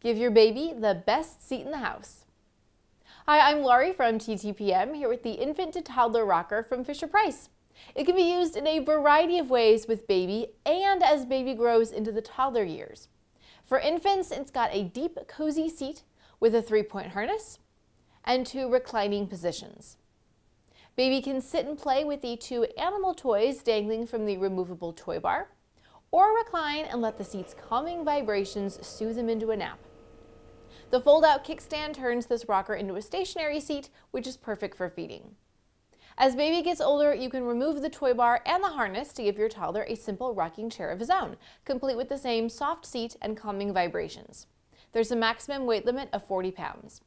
Give your baby the best seat in the house. Hi, I'm Laurie from TTPM here with the infant to toddler rocker from Fisher Price. It can be used in a variety of ways with baby and as baby grows into the toddler years. For infants, it's got a deep, cozy seat with a three-point harness and two reclining positions. Baby can sit and play with the two animal toys dangling from the removable toy bar, or recline and let the seat's calming vibrations soothe him into a nap. The fold-out kickstand turns this rocker into a stationary seat, which is perfect for feeding. As baby gets older, you can remove the toy bar and the harness to give your toddler a simple rocking chair of his own, complete with the same soft seat and calming vibrations. There's a maximum weight limit of 40 pounds.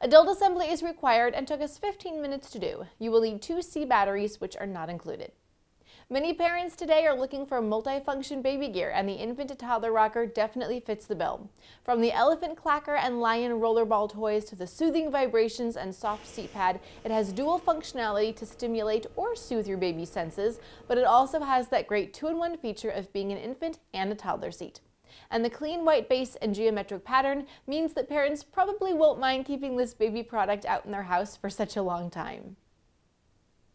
Adult assembly is required and took us 15 minutes to do. You will need two C batteries, which are not included. Many parents today are looking for a multifunction baby gear, and the infant to toddler rocker definitely fits the bill. From the elephant clacker and lion rollerball toys to the soothing vibrations and soft seat pad, it has dual functionality to stimulate or soothe your baby's senses, but it also has that great two-in-one feature of being an infant and a toddler seat. And the clean white base and geometric pattern means that parents probably won't mind keeping this baby product out in their house for such a long time.